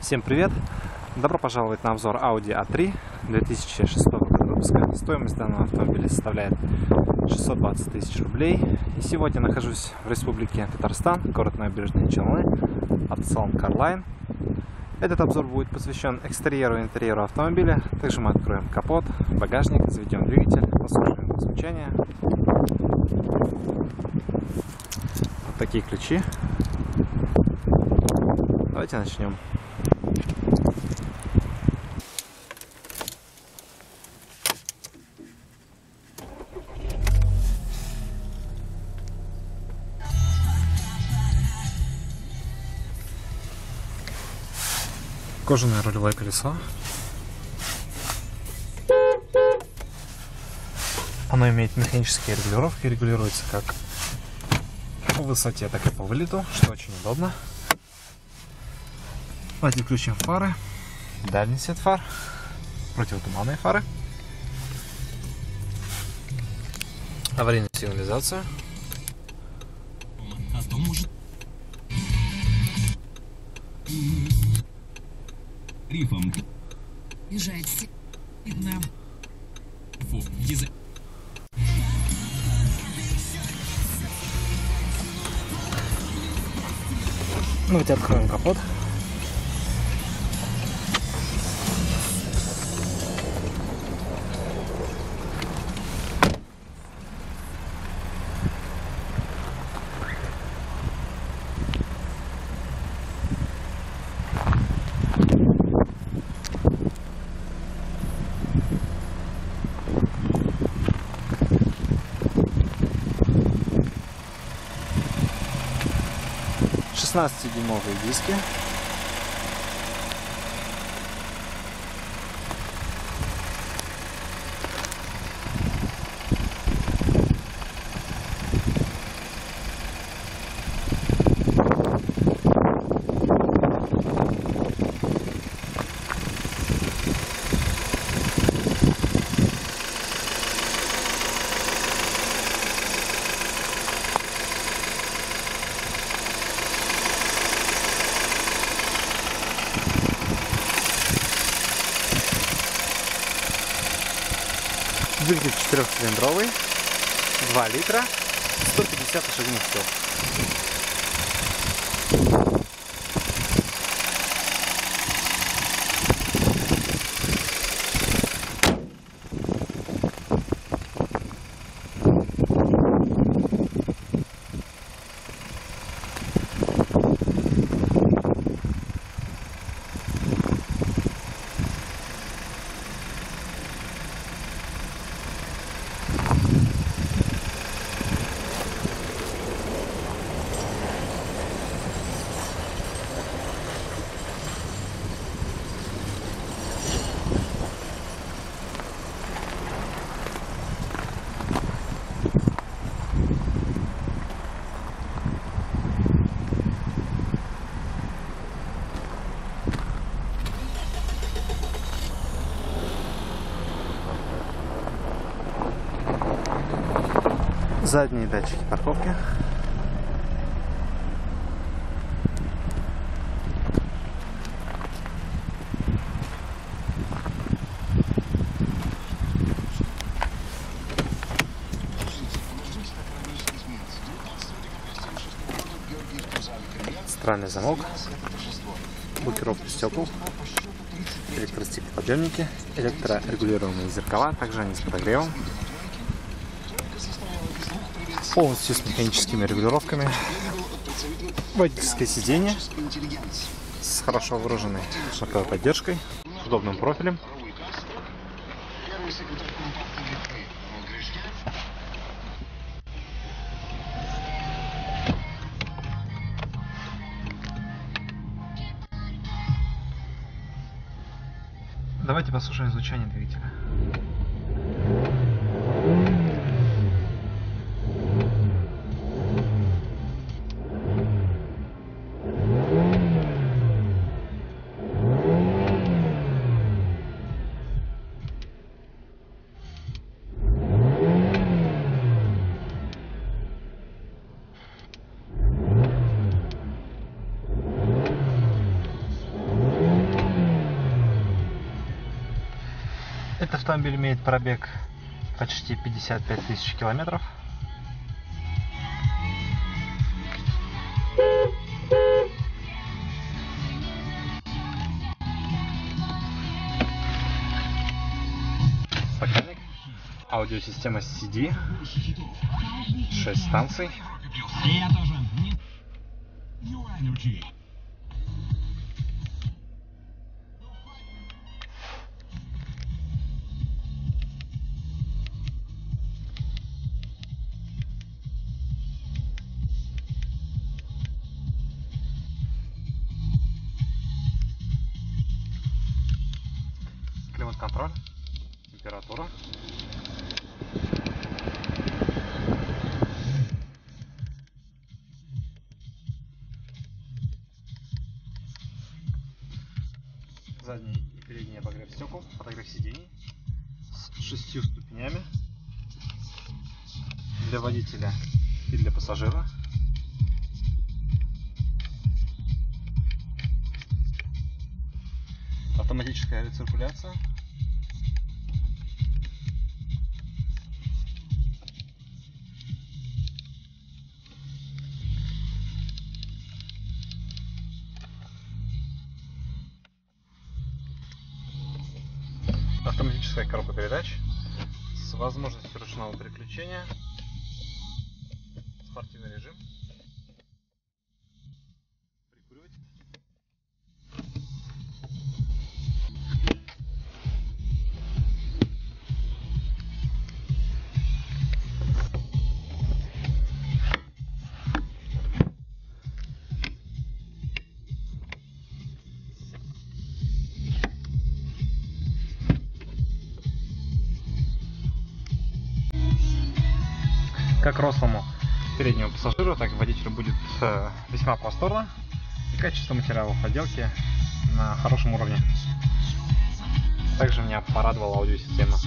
Всем привет! Добро пожаловать на обзор Audi A3 2006 года выпуска. Стоимость данного автомобиля составляет 620 тысяч рублей. И сегодня нахожусь в республике Татарстан, город Набережные Челны, автосалон Carline. Этот обзор будет посвящен экстерьеру и интерьеру автомобиля. Также мы откроем капот, багажник, заведем двигатель, послушаем звучание. Вот такие ключи. Давайте начнем. Кожаное рулевое колесо. Оно имеет механические регулировки, регулируется как по высоте, так и по вылету, что очень удобно. Давайте включим фары, дальний свет фар, противотуманные фары, аварийную сигнализацию. А то может... Рифом. Езжает видно. Фу, язык. Давайте откроем капот. Шестнадцатидюймовые диски. Двигатель четырехцилиндровый, 2 литра, 150 лошадиных сил. Задние датчики парковки. Центральный замок, блокировка стекол, электростеклоподъемники, электрорегулируемые зеркала, также они с подогревом, полностью с механическими регулировками, водительское сиденье с хорошо выраженной боковой поддержкой, с удобным профилем. Давайте послушаем звучание двигателя. Автомобиль имеет пробег почти 55 тысяч километров. Аудиосистема CD. 6 станций. Я тоже. Климат-контроль. Температура. Задний и передний обогрев стекол, подогрев сидений с шестью ступенями для водителя и для пассажира. Автоматическая рециркуляция. Автоматическая коробка передач с возможностью ручного переключения. Спортивный режим. Как рослому переднему пассажиру, так и водителю будет э, весьма просторно. И качество материалов отделки на хорошем уровне. Также меня порадовала аудиосистема.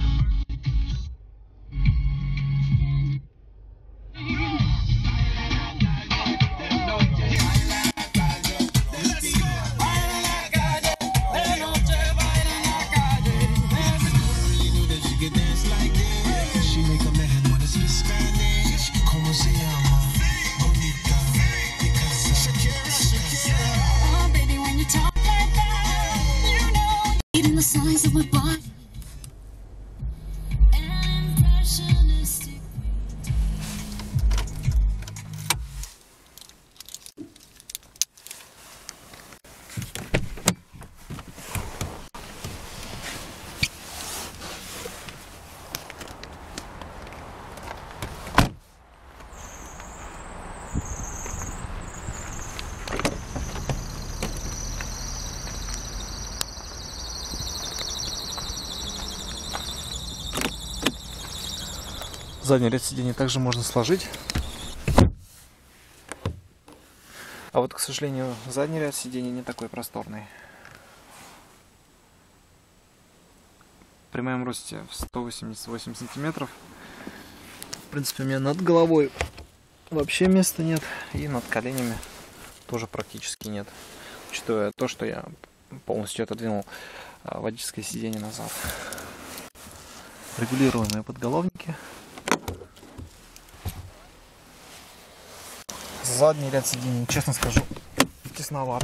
Jackson. Задний ряд сидений также можно сложить. А вот, к сожалению, задний ряд сидений не такой просторный. При моем росте в 188 сантиметров. В принципе, у меня над головой вообще места нет. И над коленями тоже практически нет. Учитывая то, что я полностью отодвинул а, водительское сиденье назад. Регулируемые подголовники. Задний ряд сидений, честно скажу, тесноват.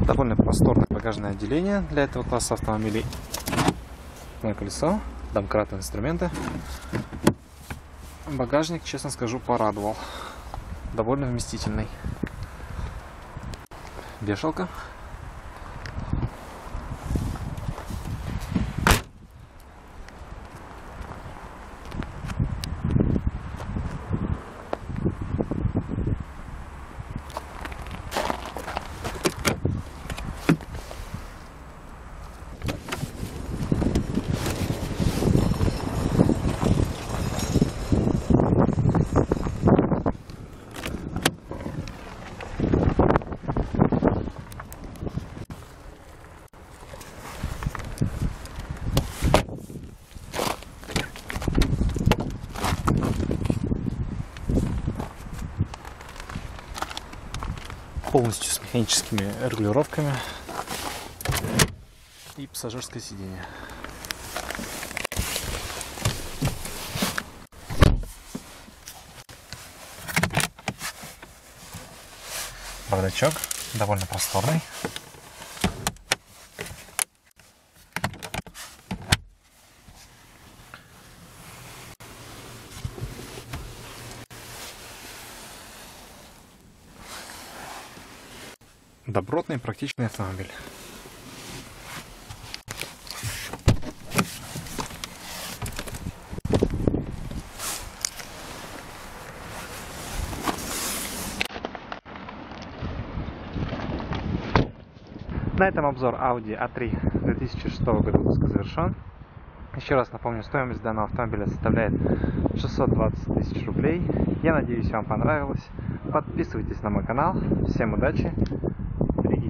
Довольно просторное багажное отделение для этого класса автомобилей. На колесо, домкратные инструменты. Багажник, честно скажу, порадовал. Довольно вместительный. Вешалка. Полностью с механическими регулировками и пассажирское сиденье. Бардачок довольно просторный. Добротный практичный автомобиль. На этом обзор Audi A3 2006 года выпуска завершен. Еще раз напомню, стоимость данного автомобиля составляет 620 тысяч рублей. Я надеюсь, вам понравилось. Подписывайтесь на мой канал. Всем удачи,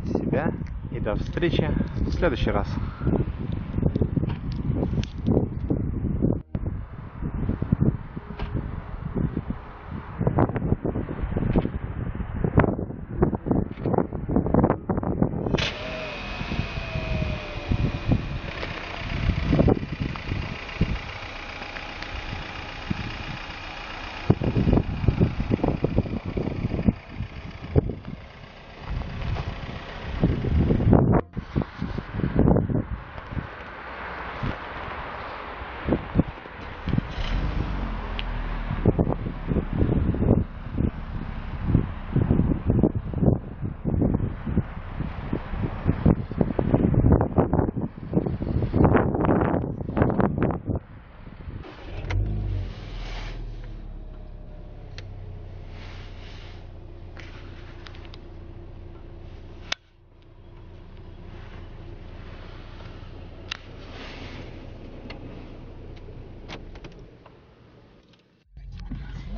берегите себя и до встречи в следующий раз.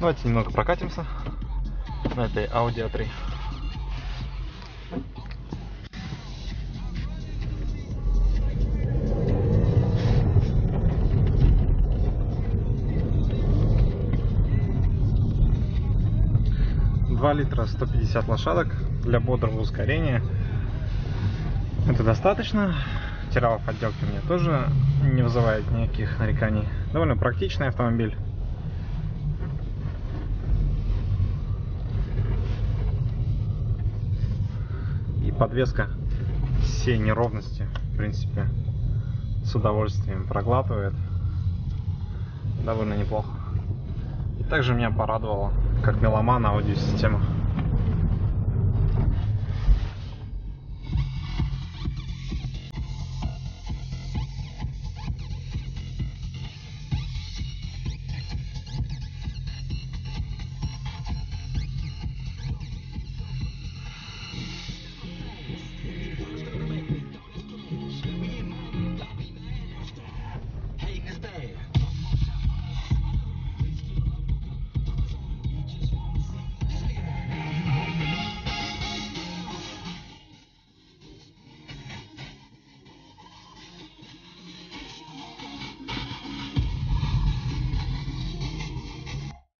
Давайте немного прокатимся на этой Audi A3. Два литра 150 лошадок для бодрого ускорения. Это достаточно. Материалов отделки мне тоже не вызывает никаких нареканий. Довольно практичный автомобиль. И подвеска все неровности, в принципе, с удовольствием проглатывает. Довольно неплохо. И также меня порадовала, как меломан аудиосистема.